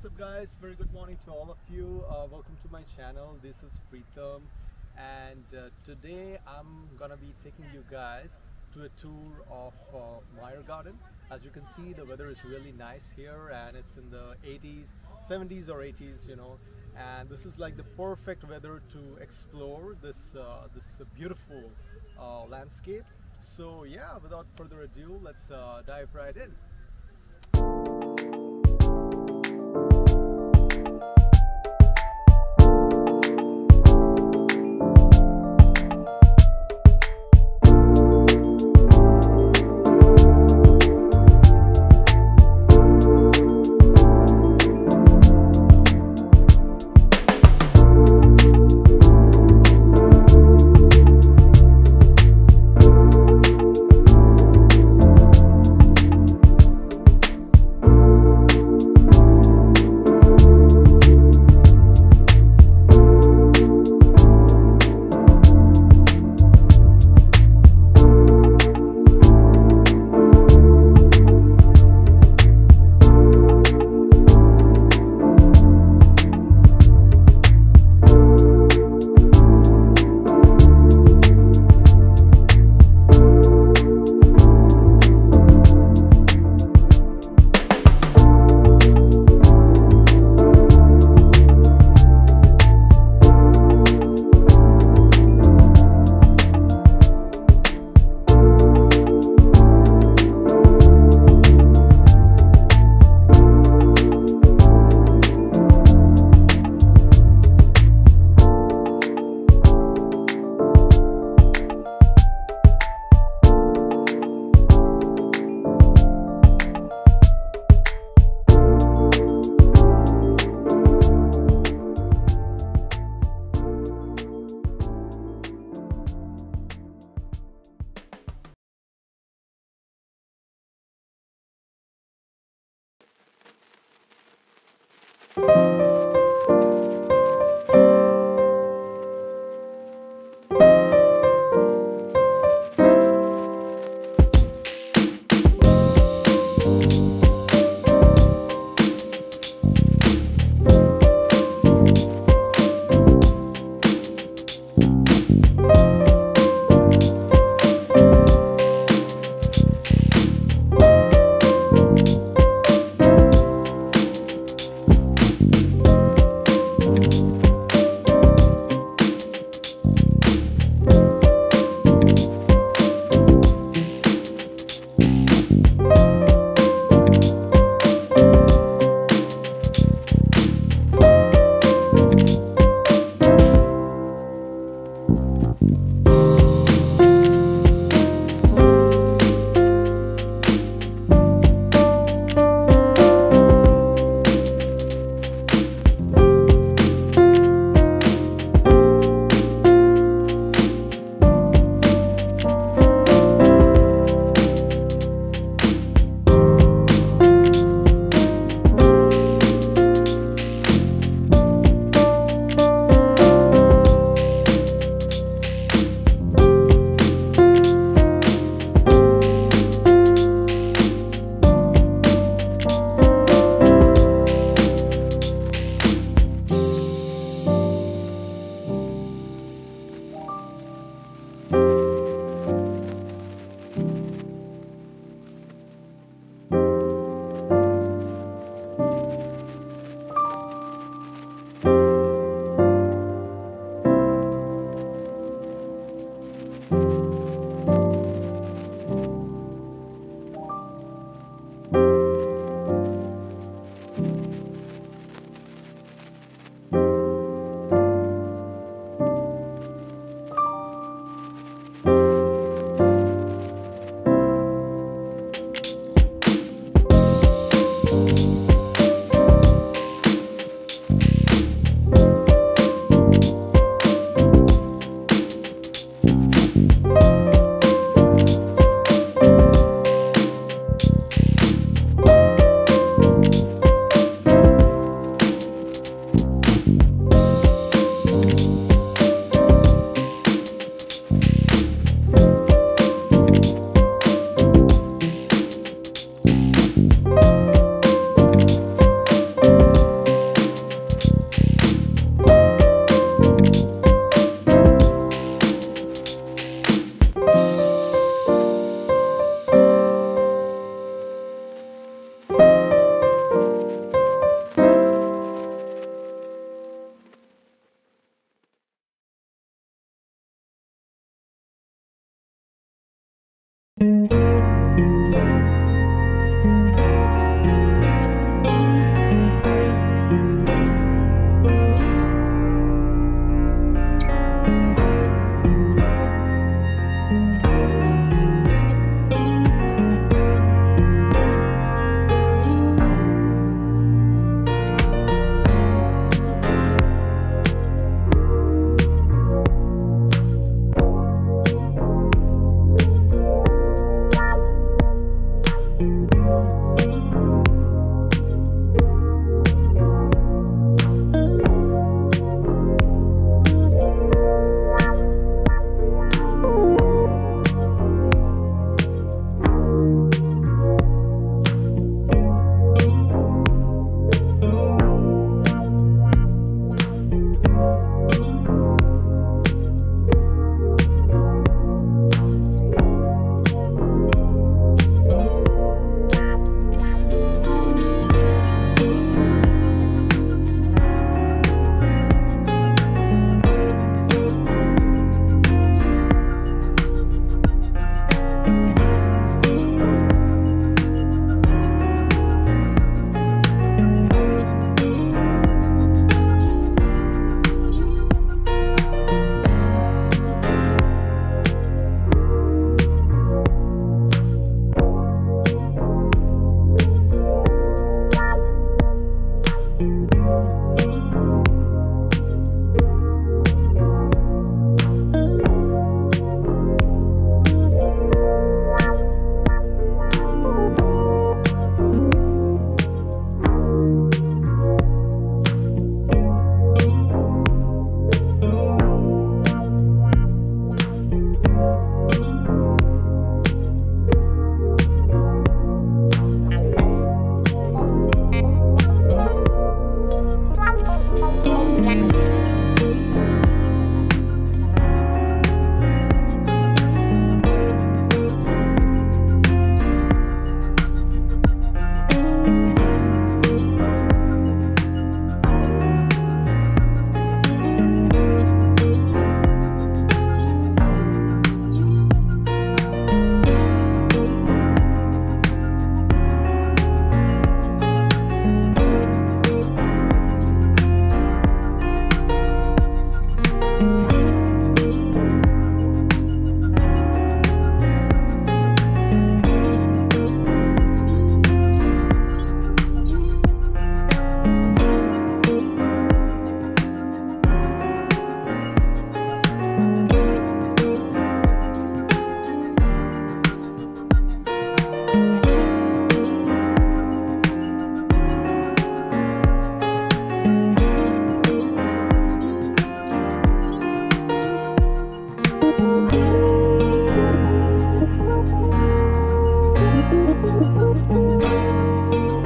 what's up guys? Very good morning to all of you. Uh, welcome to my channel. This is Pritaam and uh, today I'm gonna be taking you guys to a tour of uh, Meijer Garden. As you can see the weather is really nice here and it's in the 80s 70s or 80s you know. And this is like the perfect weather to explore this uh, this beautiful uh, landscape. So yeah without further ado let's uh, dive right in Thank you.